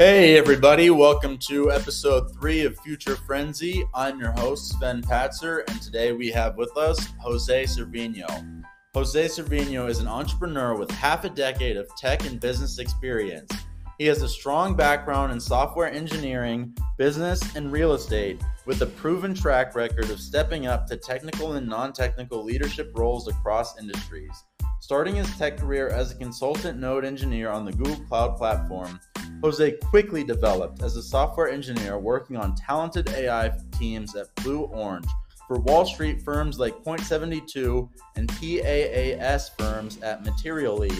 Hey, everybody, welcome to episode three of Future Frenzy. I'm your host, Sven Patzer, and today we have with us Jose Cervino. Jose Cervino is an entrepreneur with half a decade of tech and business experience. He has a strong background in software engineering, business, and real estate, with a proven track record of stepping up to technical and non technical leadership roles across industries. Starting his tech career as a consultant node engineer on the Google Cloud platform, Jose quickly developed as a software engineer working on talented AI teams at Blue Orange for Wall Street firms like Point72 and PAAS firms at Materially,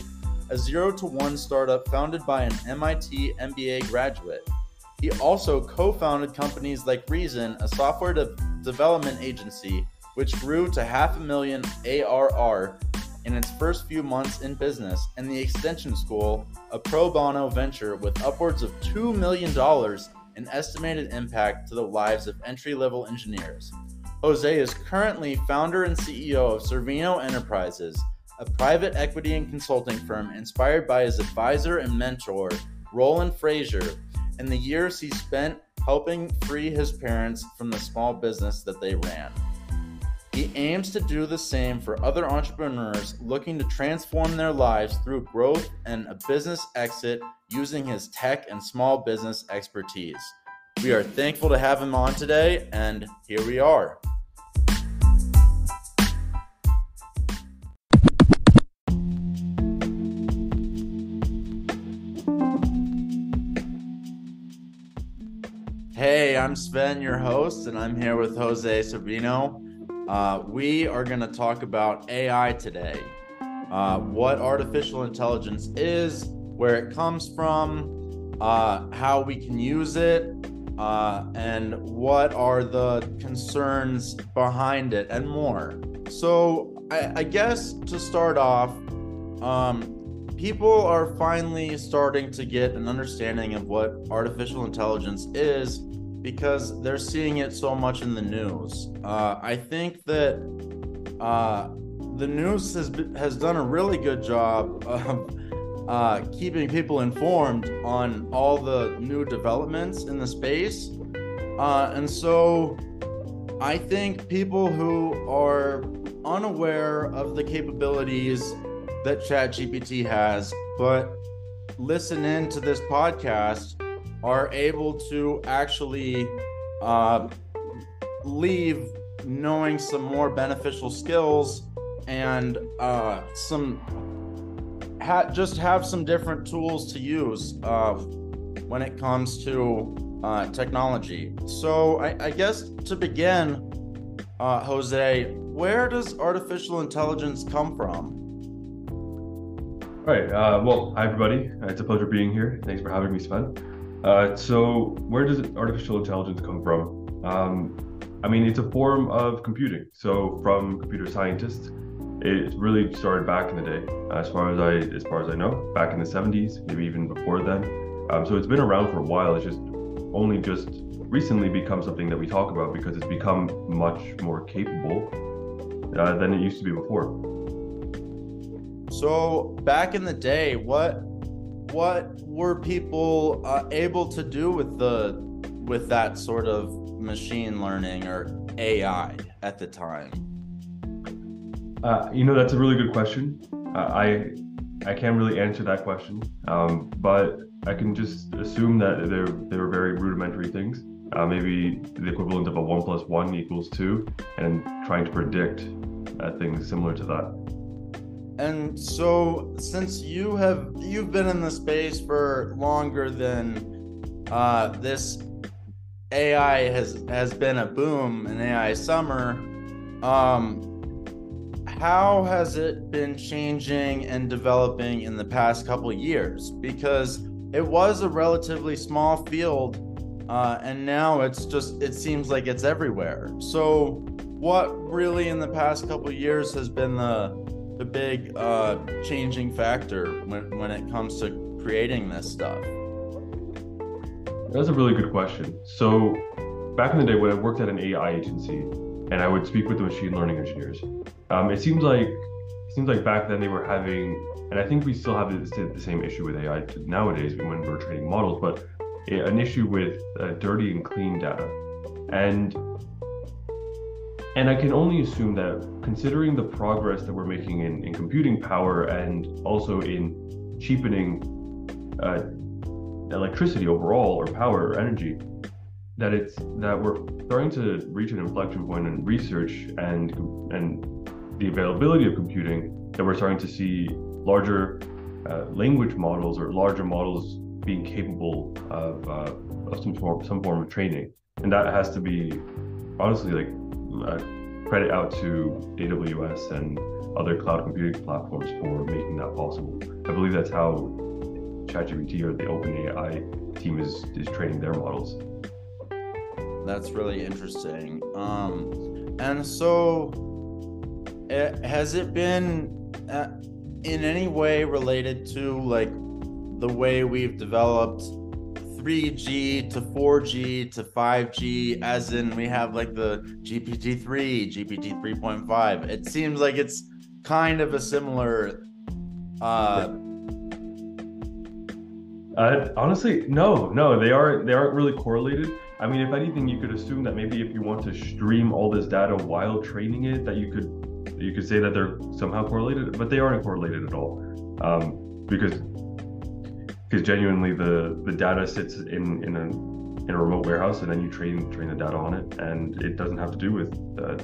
a zero to one startup founded by an MIT MBA graduate. He also co founded companies like Reasyn, a software de- development agency, which grew to half a million ARR in its first few months in business, and the Extension School, a pro bono venture with upwards of $2 million in estimated impact to the lives of entry level engineers. Jose is currently founder and CEO of Cervino Enterprises, a private equity and consulting firm inspired by his advisor and mentor, Roland Frasier, and the years he spent helping free his parents from the small business that they ran. He aims to do the same for other entrepreneurs looking to transform their lives through growth and a business exit using his tech and small business expertise. We are thankful to have him on today, and here we are. Hey, I'm Sven, your host, and I'm here with Jose Cervino. Uh, we are going to talk about AI today. Uh, what artificial intelligence is, where it comes from, uh, how we can use it, uh, and what are the concerns behind it, and more. So, I, I guess to start off, um, people are finally starting to get an understanding of what artificial intelligence is because they're seeing it so much in the news. Uh, I think that uh, the news has has done a really good job of uh, keeping people informed on all the new developments in the space, uh, and so I think people who are unaware of the capabilities that ChatGPT has, but listen in to this podcast are able to actually uh, leave knowing some more beneficial skills and uh, some ha- just have some different tools to use uh, when it comes to uh, technology. So I, I, guess to begin, uh, Jose, where does artificial intelligence come from? All right. Uh, well, hi everybody. It's a pleasure being here. Thanks for having me, Sven. Uh, so, where does artificial intelligence come from? Um, I mean, it's a form of computing. So, from computer scientists, it really started back in the day, as far as I as far as I know, back in the 70s, maybe even before then. Um, so, it's been around for a while. It's just only just recently become something that we talk about because it's become much more capable uh, than it used to be before. So, back in the day, what what were people uh, able to do with the with that sort of machine learning or AI at the time? Uh, you know, that's a really good question. Uh, I I can't really answer that question, um, but I can just assume that they they were very rudimentary things. Uh, maybe the equivalent of a one plus one equals two, and trying to predict uh, things similar to that. And so, since you have you've been in the space for longer than uh, this AI has has been a boom, an AI summer. Um, how has it been changing and developing in the past couple years? Because it was a relatively small field, uh, and now it's just it seems like it's everywhere. So, what really in the past couple years has been the the big uh, changing factor when, when it comes to creating this stuff? That's a really good question. So, back in the day when I worked at an AI agency and I would speak with the machine learning engineers, um, it seems like it seems like back then they were having, and I think we still have the same issue with AI nowadays when we're training models, but an issue with uh, dirty and clean data, and and I can only assume that considering the progress that we're making in, in computing power and also in cheapening uh, electricity overall or power or energy, that it's that we're starting to reach an inflection point in research and and the availability of computing that we're starting to see larger uh, language models or larger models being capable of, uh, of some form some form of training, and that has to be honestly like uh, credit out to AWS and other cloud computing platforms for making that possible. I believe that's how ChatGPT or the OpenAI team is is training their models. That's really interesting. Um, and so, it, eh, has it been uh, in any way related to like the way we've developed 3G to 4G to 5G, as in we have like the GPT 3, GPT 3.5. It seems like it's kind of a similar. Uh, uh, honestly, no, no, they are they aren't really correlated. I mean, if anything, you could assume that maybe if you want to stream all this data while training it, that you could you could say that they're somehow correlated, but they aren't correlated at all, um, because because genuinely the the data sits in in a in a remote warehouse and then you train train the data on it and it doesn't have to do with uh,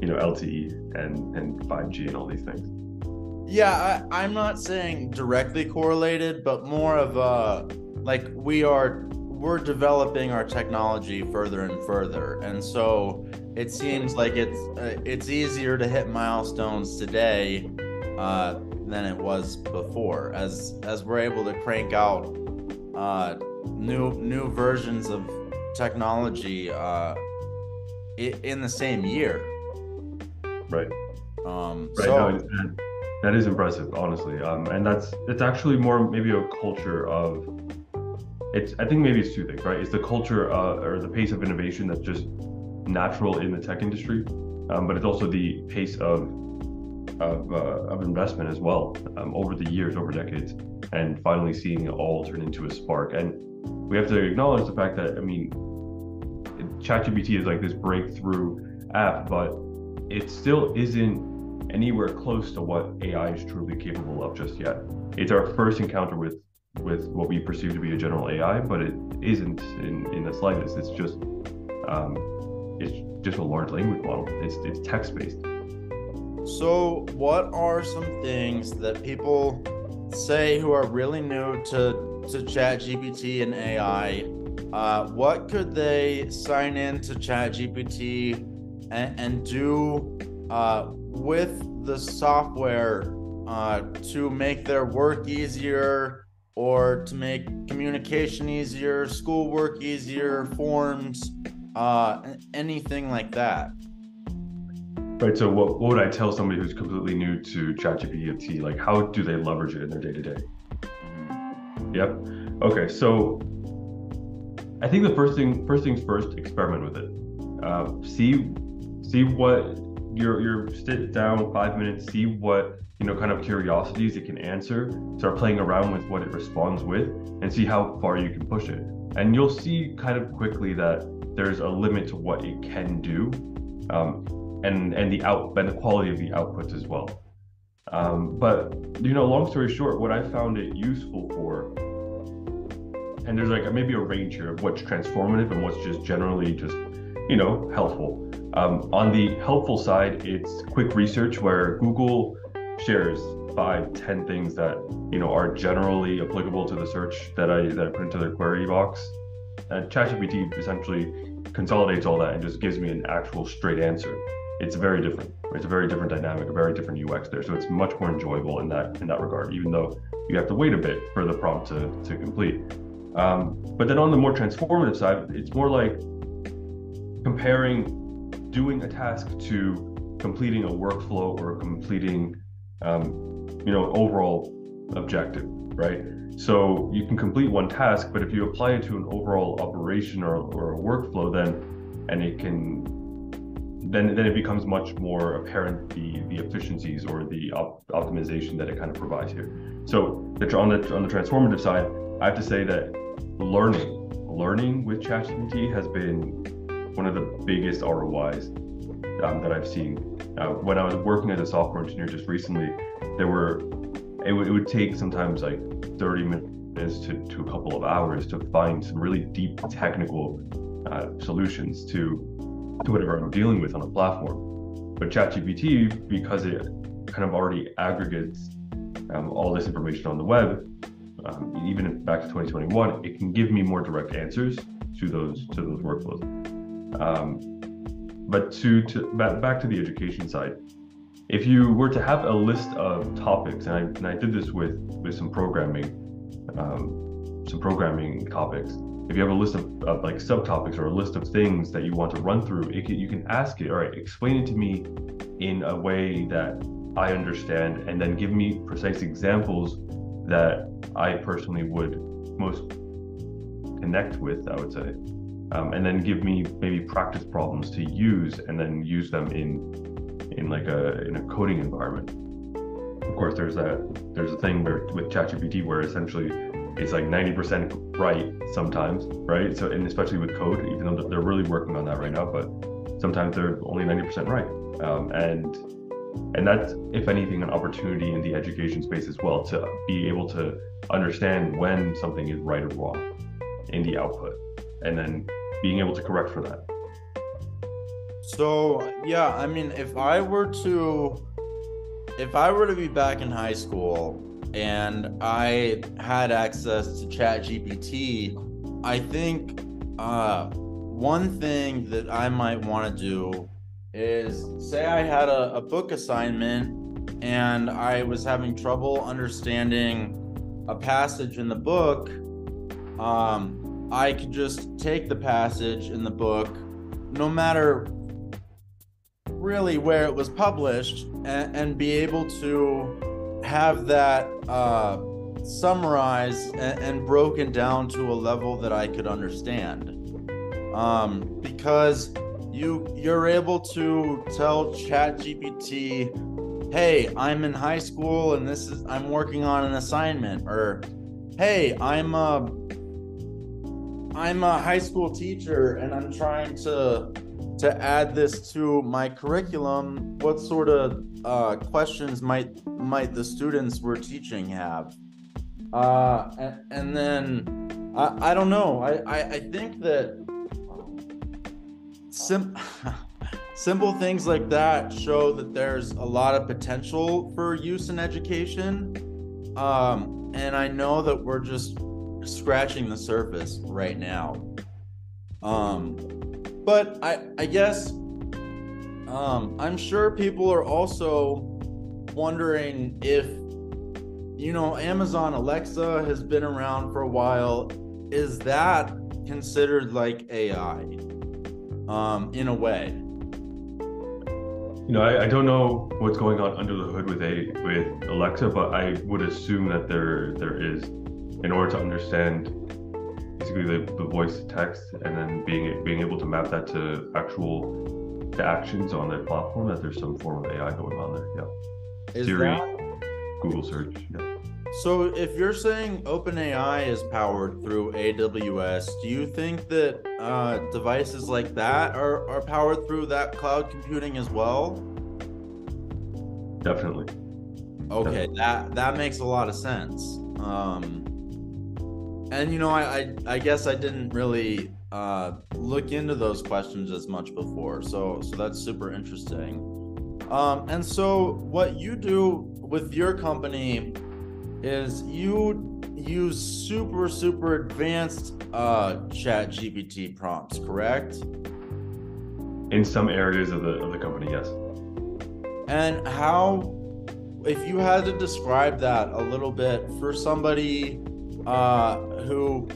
you know LTE and and 5G and all these things. Yeah, I, I'm not saying directly correlated, but more of a like we are we're developing our technology further and further, and so it seems like it's uh, it's easier to hit milestones today uh, than it was before as as we're able to crank out uh, new new versions of technology uh, in the same year. Right. Um, right. So, no, that is impressive, honestly. Um, and that's it's actually more maybe a culture of it's. I think maybe it's two things, right? It's the culture uh, or the pace of innovation that's just natural in the tech industry, um, but it's also the pace of of, uh, of investment as well um, over the years, over decades, and finally seeing it all turn into a spark. And we have to acknowledge the fact that I mean, ChatGPT is like this breakthrough app, but it still isn't anywhere close to what AI is truly capable of just yet. It's our first encounter with with what we perceive to be a general AI, but it isn't in, in the slightest. It's just um, it's just a large language model. It's it's text based. So, what are some things that people say who are really new to to ChatGPT and AI? Uh, what could they sign in to ChatGPT and, and do uh, with the software uh, to make their work easier or to make communication easier, schoolwork easier, forms, uh, anything like that? Right. So, what, what would I tell somebody who's completely new to ChatGPT? Like, how do they leverage it in their day to day? Yep. Okay. So, I think the first thing, first things first, experiment with it. Uh, see, see what your your sit down five minutes. See what you know, kind of curiosities it can answer. Start playing around with what it responds with, and see how far you can push it. And you'll see kind of quickly that there's a limit to what it can do. Um, and and the out and the quality of the outputs as well. Um, but you know, long story short, what I found it useful for, and there's like maybe a range here of what's transformative and what's just generally just you know helpful. Um, on the helpful side, it's quick research where Google shares five, ten things that you know are generally applicable to the search that I that I put into the query box. And ChatGPT essentially consolidates all that and just gives me an actual straight answer it's very different. It's a very different dynamic, a very different UX there. So it's much more enjoyable in that in that regard, even though you have to wait a bit for the prompt to, to complete. Um, but then on the more transformative side, it's more like comparing doing a task to completing a workflow or completing, um, you know, overall objective, right? So you can complete one task, but if you apply it to an overall operation or, or a workflow, then and it can then then it becomes much more apparent the the efficiencies or the op- optimization that it kind of provides here. So the, on the on the transformative side, I have to say that learning. Learning with ChatGPT has been one of the biggest ROIs um, that I've seen. Uh, when I was working as a software engineer just recently, there were it, w- it would take sometimes like 30 minutes to, to a couple of hours to find some really deep technical uh, solutions to to whatever I'm dealing with on a platform. But ChatGPT, because it kind of already aggregates um, all this information on the web, um, even back to 2021, it can give me more direct answers to those to those workflows. Um, but to, to back, back to the education side, if you were to have a list of topics, and I, and I did this with with some programming, um, some programming topics. If you have a list of, of, like subtopics or a list of things that you want to run through, can, you can ask it. All right, explain it to me in a way that I understand, and then give me precise examples that I personally would most connect with. I would say um, and then give me maybe practice problems to use and then use them in in like a in a coding environment of course there's that there's a thing where with ChatGPT where essentially it's like 90% right sometimes right so and especially with code even though they're really working on that right now but sometimes they're only 90% right um, and and that's if anything an opportunity in the education space as well to be able to understand when something is right or wrong in the output and then being able to correct for that. So, yeah, I mean, if I were to if I were to be back in high school and I had access to ChatGPT, I think uh, one thing that I might want to do is say I had a, a book assignment and I was having trouble understanding a passage in the book. Um, I could just take the passage in the book, no matter really where it was published, and, and be able to have that uh, summarized and, and, broken down to a level that I could understand. Um, because you you're able to tell ChatGPT, "Hey, I'm in high school and this is I'm working on an assignment," or "Hey, I'm a I'm a high school teacher and I'm trying to to add this to my curriculum. What sort of uh, questions might might the students we're teaching have? Uh, and, and then I, I don't know. I, I, I think that sim- simple things like that show that there's a lot of potential for use in education. Um, and I know that we're just scratching the surface right now. Um, but I I guess um, I'm sure people are also wondering if you know Amazon Alexa has been around for a while. Is that considered like AI um, in a way? You know, I, I don't know what's going on under the hood with a with Alexa, but I would assume that there there is in order to understand basically the, the voice to text and then being being able to map that to actual to actions on their platform that there's some form of AI going on there. Yeah. Is Siri, that... Google search. Yeah. So if you're saying OpenAI is powered through AWS, do you think that uh, devices like that are, are powered through that cloud computing as well? Definitely. Okay, Definitely. that that makes a lot of sense. Um, and you know, I I, I guess I didn't really uh, look into those questions as much before, so so that's super interesting. Um, and so what you do with your company is you use super super advanced uh, Chat GPT prompts, correct? In some areas of the of the company, yes. And how, if you had to describe that a little bit for somebody uh, who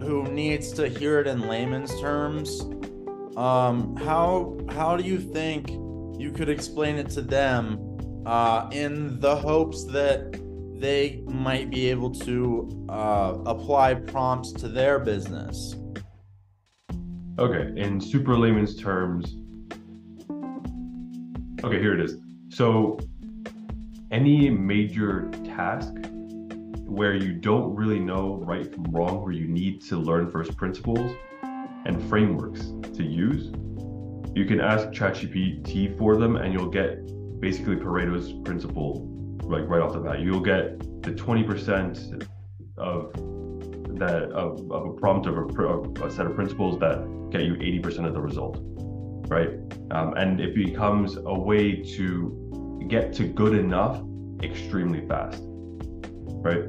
who needs to hear it in layman's terms, um, how how do you think you could explain it to them uh, in the hopes that they might be able to uh, apply prompts to their business? Okay, in super layman's terms. Okay, here it is. So, any major task where you don't really know right from wrong, where you need to learn first principles and frameworks to use, you can ask ChatGPT for them and you'll get basically Pareto's principle like right off the bat. You'll get the 20% of that of, of a prompt of a, of a, set of principles that get you 80% of the result, right? Um, and it becomes a way to get to good enough extremely fast, right?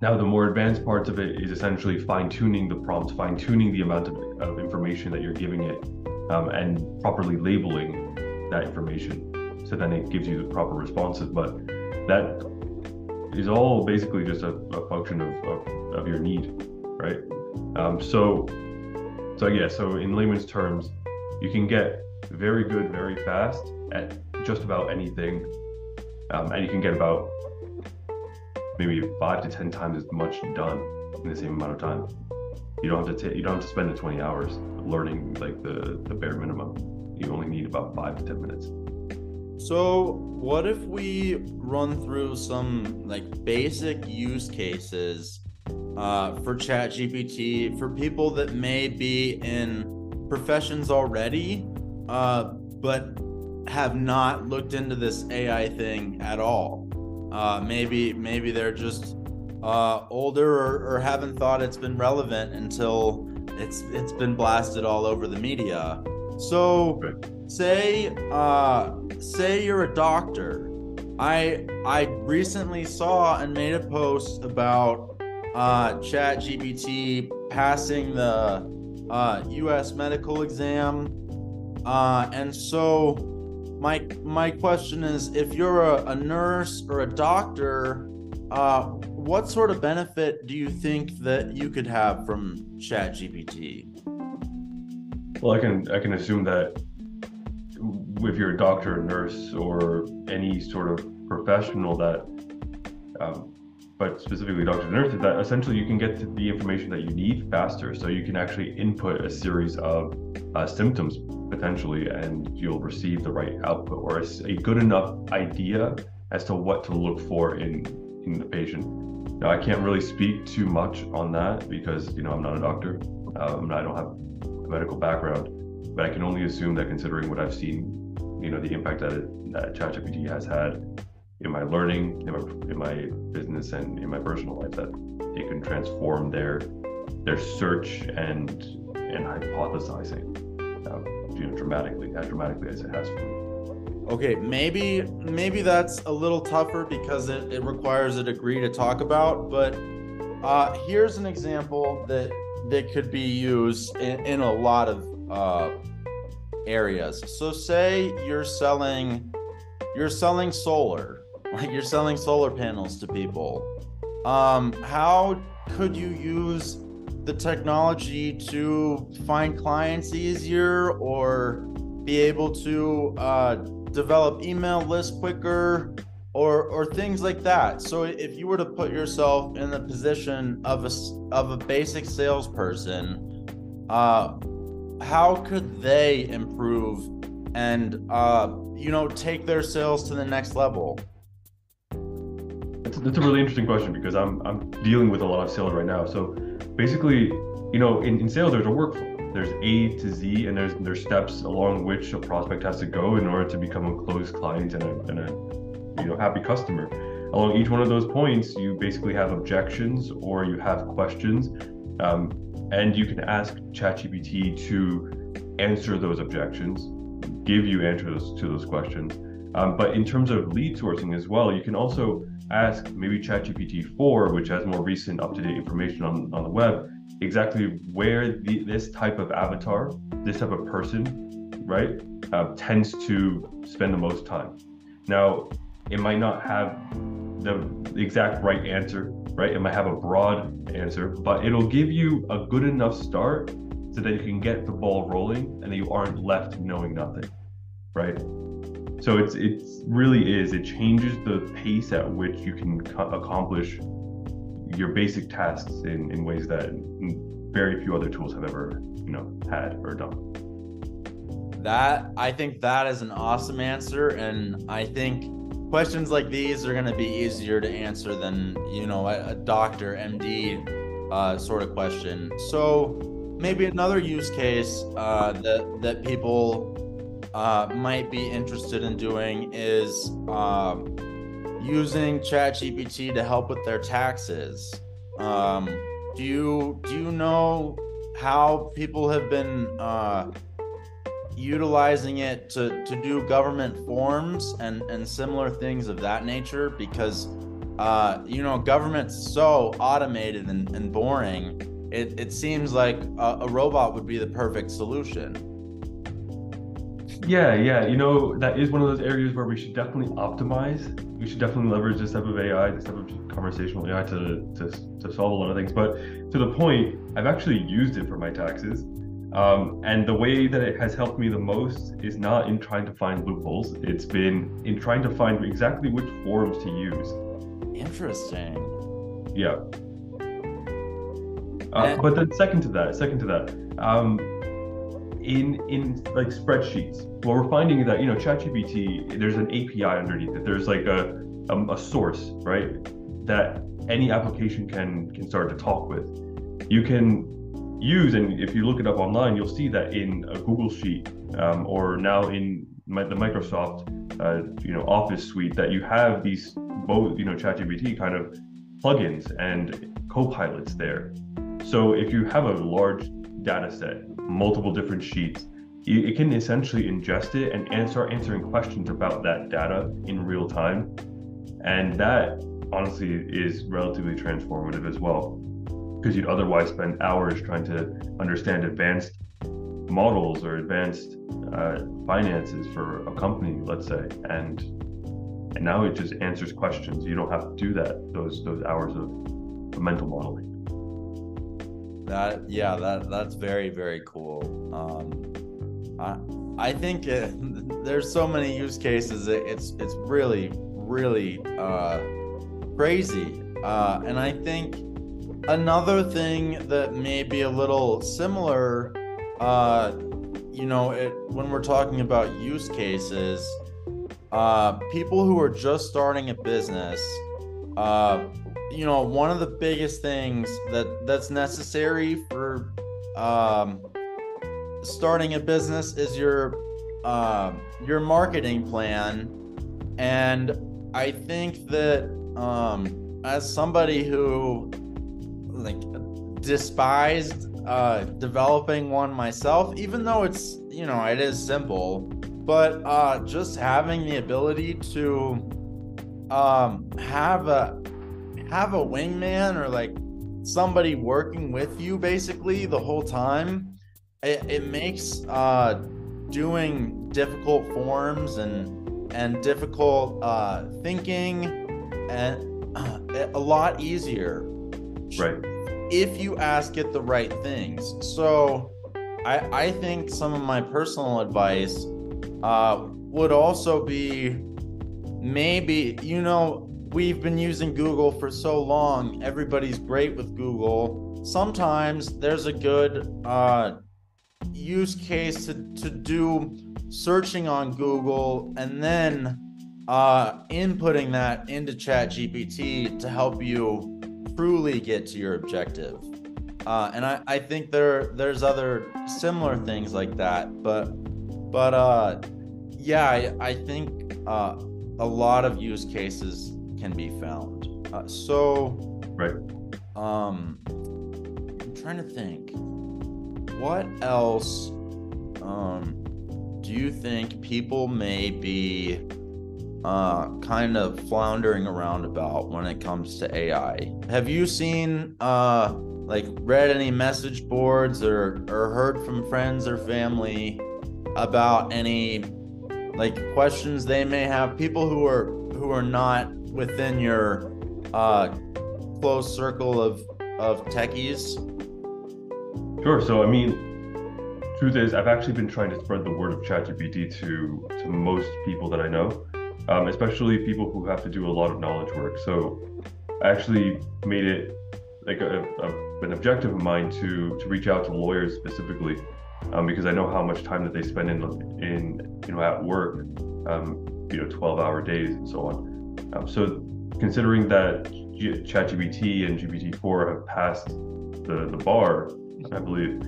Now, the more advanced parts of it is essentially fine tuning the prompt, fine tuning the amount of, of information that you're giving it, um, and properly labeling that information. So then it gives you the proper responses. But that is all basically just a, a function of, of, of, your need, right? Um, so, so yeah, so in layman's terms, you can get very good very fast at just about anything, um, and you can get about maybe five to ten times as much done in the same amount of time. You don't have to take, you don't have to spend the 20 hours learning like the the bare minimum. You only need about five to ten minutes. So, what if we run through some like basic use cases uh, for ChatGPT for people that may be in professions already, uh, but have not looked into this AI thing at all? Uh, maybe maybe they're just uh, older or, or haven't thought it's been relevant until it's it's been blasted all over the media. So say uh say you're a doctor. I I recently saw and made a post about uh chat GPT passing the uh US medical exam. Uh and so my my question is if you're a, a nurse or a doctor, uh what sort of benefit do you think that you could have from chat GPT? Well, I can I can assume that if you're a doctor, a nurse, or any sort of professional that, um, but specifically and nurses, that essentially you can get the information that you need faster. So you can actually input a series of uh, symptoms potentially, and you'll receive the right output or a, a good enough idea as to what to look for in in the patient. Now, I can't really speak too much on that because you know I'm not a doctor. Um, I don't have a medical background, but I can only assume that considering what I've seen, you know, the impact that, that ChatGPT has had in my learning, in my, in my business, and in my personal life, that it can transform their their search and and hypothesizing, um, you know, dramatically, as dramatically as it has for me. Okay, maybe maybe that's a little tougher because it, it requires a degree to talk about, but uh, here's an example that that could be used in, in a lot of uh, areas. So say you're selling you're selling solar, like you're selling solar panels to people. Um, how could you use the technology to find clients easier or be able to uh, develop email lists quicker or or things like that. So if you were to put yourself in the position of a of a basic salesperson, uh, how could they improve and uh, you know take their sales to the next level? That's, a really interesting question because I'm I'm dealing with a lot of sales right now. So basically, you know, in, in sales there's a workflow. There's A to Z, and there's there's steps along which a prospect has to go in order to become a closed client and a, and a you know happy customer along each one of those points you basically have objections or you have questions um, and you can ask chatgpt to answer those objections give you answers to those questions um, but in terms of lead sourcing as well you can also ask maybe chatgpt 4 which has more recent up-to-date information on, on the web exactly where the, this type of avatar this type of person right uh, tends to spend the most time now it might not have the exact right answer, right? It might have a broad answer, but it'll give you a good enough start so that you can get the ball rolling and that you aren't left knowing nothing, right? So it's it's really is it changes the pace at which you can co- accomplish your basic tasks in, in ways that very few other tools have ever you know had or done. That I think that is an awesome answer, and I think questions like these are going to be easier to answer than you know a, a doctor md uh, sort of question so maybe another use case uh, that that people uh, might be interested in doing is um, using ChatGPT to help with their taxes. Um, do you do you know how people have been uh, utilizing it to, to do government forms and, and similar things of that nature? Because uh, you know government's so automated and, and boring. It, it seems like a, a robot would be the perfect solution. Yeah, yeah. You know, that is one of those areas where we should definitely optimize. We should definitely leverage this type of AI, this type of conversational AI to, to, to solve a lot of things. But to the point, I've actually used it for my taxes. Um, and the way that it has helped me the most is not in trying to find loopholes. It's been in trying to find exactly which forms to use. Interesting. Yeah. Uh, but then second to that, second to that, um, in in like spreadsheets. What we're finding is that you know ChatGPT there's an API underneath it. There's like a, a, a source right that any application can can start to talk with. You can use and if you look it up online you'll see that in a Google Sheet um, or now in the Microsoft uh, you know Office suite that you have these both you know ChatGPT kind of plugins and co-pilots there. So if you have a large data set multiple different sheets. It can essentially ingest it and start answering questions about that data in real time. And that honestly is relatively transformative as well, because you'd otherwise spend hours trying to understand advanced models or advanced uh, finances for a company, let's say, and and now it just answers questions. You don't have to do that those those hours of mental modeling. That yeah, that that's very very cool. Um, I I think it, there's so many use cases. It, it's it's really really uh, crazy. Uh, and I think another thing that may be a little similar, uh, you know, it, when we're talking about use cases, uh, people who are just starting a business. Uh, you know one of the biggest things that that's necessary for um, starting a business is your uh, your marketing plan. And i think that um, as somebody who like despised uh, developing one myself even though it's you know it is simple but uh, just having the ability to um, have a have a wingman or like somebody working with you basically the whole time, it, it makes uh, doing difficult forms and and difficult uh, thinking and uh, a lot easier. Right. If you ask it the right things. So I I think some of my personal advice uh, would also be maybe you know we've been using Google for so long. Everybody's great with Google. Sometimes there's a good uh, use case to, to do searching on Google and then uh, inputting that into ChatGPT to help you truly get to your objective. Uh, and I, I think there there's other similar things like that, but but uh, yeah, I, I think uh, a lot of use cases can be found. Uh, so, right. Um, I'm trying to think. What else um, do you think people may be uh, kind of floundering around about when it comes to AI? Have you seen, uh, like, read any message boards or, or heard from friends or family about any like questions they may have? People who are who are not within your uh, close circle of of techies? Sure. So I mean, truth is, I've actually been trying to spread the word of ChatGPT to to most people that I know, um, especially people who have to do a lot of knowledge work. So I actually made it like a, a, an objective of mine to to reach out to lawyers specifically, um, because I know how much time that they spend in in you know at work um, you know 12 hour days and so on. Um, so considering that ChatGPT and GPT-4 have passed the, the bar, I believe,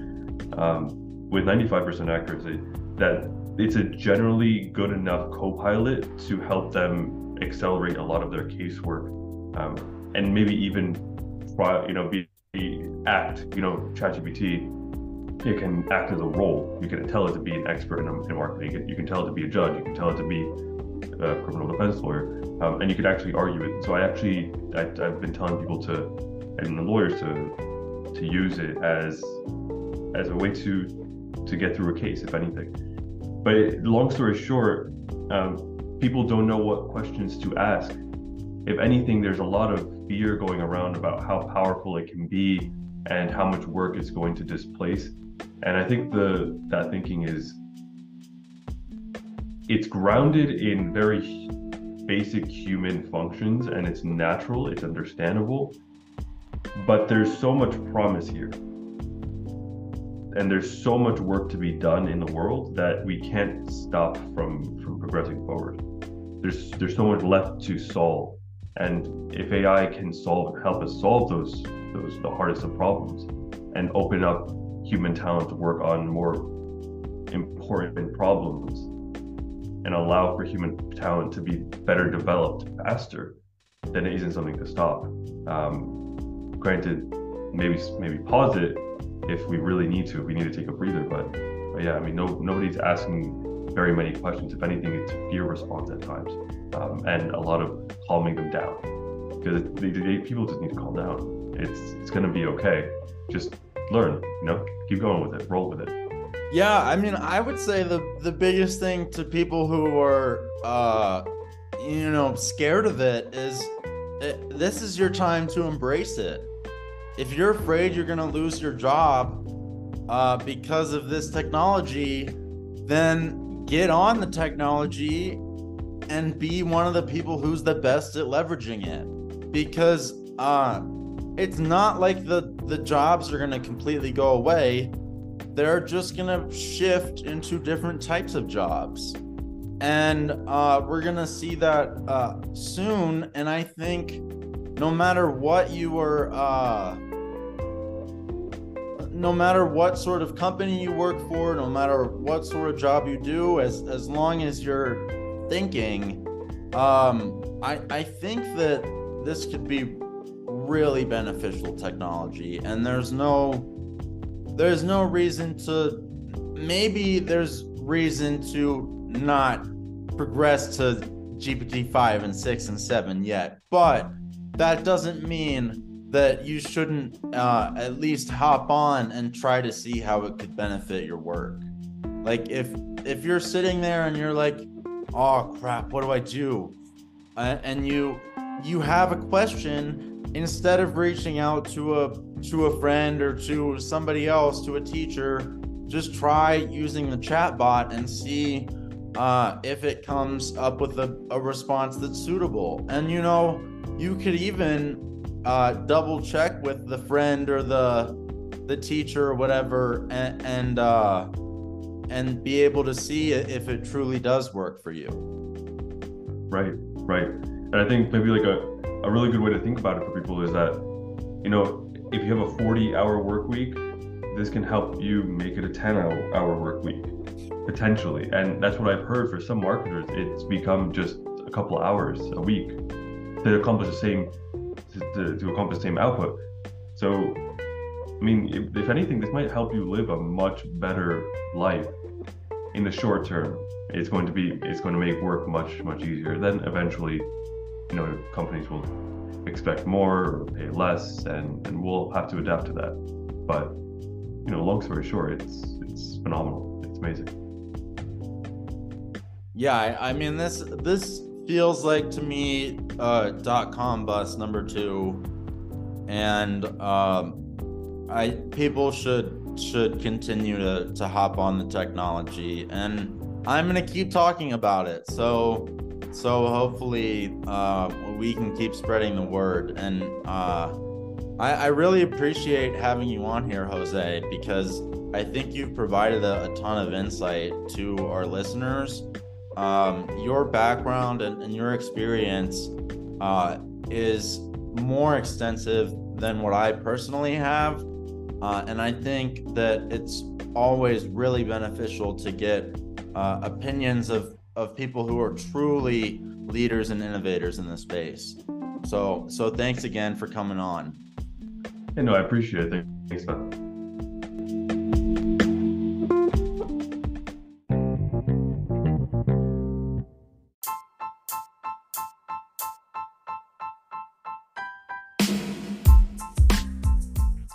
um, with 95% accuracy, that it's a generally good enough co-pilot to help them accelerate a lot of their casework, um, and maybe even you know, be, be act, you know, ChatGPT it can act as a role. You can tell it to be an expert in, in marketing. You can tell it to be a judge. You can tell it to be a criminal defense lawyer, um, and you could actually argue it. So I actually I, have been telling people to and the lawyers to to use it as as a way to to get through a case, if anything. But long story short, um, people don't know what questions to ask. If anything, there's a lot of fear going around about how powerful it can be and how much work it's going to displace. And I think the that thinking is it's grounded in very basic human functions and it's natural, it's understandable. But there's so much promise here. And there's so much work to be done in the world that we can't stop from from progressing forward. There's there's so much left to solve. And if AI can solve help us solve those those the hardest of problems and open up human talent to work on more important problems and allow for human talent to be better developed faster, then it isn't something to stop. Um, granted, maybe maybe pause it if we really need to. If we need to take a breather, but, but yeah, I mean, no nobody's asking very many questions. If anything, it's fear response at times, um, and a lot of calming them down because they, they, people just need to calm down. It's it's gonna be okay. Just learn, you know, keep going with it, roll with it. Yeah, I mean, I would say the the biggest thing to people who are, uh, you know, scared of it is, it, eh, this is your time to embrace it. If you're afraid you're gonna lose your job, uh, because of this technology, then get on the technology and be one of the people who's the best at leveraging it. Because uh, it's not like the the jobs are going to completely go away they're just going to shift into different types of jobs. And uh, we're going to see that uh, soon and i think no matter what you are uh, no matter what sort of company you work for no matter what sort of job you do as as long as you're thinking um, I, I think that this could be really beneficial technology and there's no there's no reason to maybe there's reason to not progress to GPT-5 and 6 and 7 yet but that doesn't mean that you shouldn't uh, at least hop on and try to see how it could benefit your work. Like if if you're sitting there and you're like oh crap what do i do? And you you have a question instead of reaching out to a to a friend or to somebody else to a teacher just try using the chat bot and see uh, if it comes up with a, a response that's suitable. And you know you could even uh, double check with the friend or the the teacher or whatever and and, uh, and be able to see if it truly does work for you. Right right. And i think maybe like a a really good way to think about it for people is that, you know, if you have a 40 hour work week, this can help you make it a 10 hour, work week potentially. And that's what I've heard for some marketers. It's become just a couple hours a week to accomplish the same, to, to accomplish the same output. So, I mean, if, if anything, this might help you live a much better life in the short term. It's going to be, it's going to make work much, much easier. Then eventually you know companies will expect more or pay less and, and we'll have to adapt to that. But you know long story short it's it's phenomenal. It's amazing. Yeah I, I mean this this feels like to me uh dot com bus number two. And um i people should should continue to to hop on the technology and i'm gonna keep talking about it. So so hopefully uh, we can keep spreading the word and uh, I, I, really appreciate having you on here jose because i think you've provided a, a ton of insight to our listeners um, your background and, and your experience uh, is more extensive than what I personally have. Uh, and I think that it's always really beneficial to get uh, opinions of, of people who are truly leaders and innovators in this space. So, so thanks again for coming on. Yeah, no, I appreciate it. Thanks, man.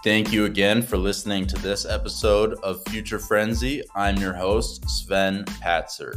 Thank you again for listening to this episode of Future Frenzy. I'm your host, Sven Patzer.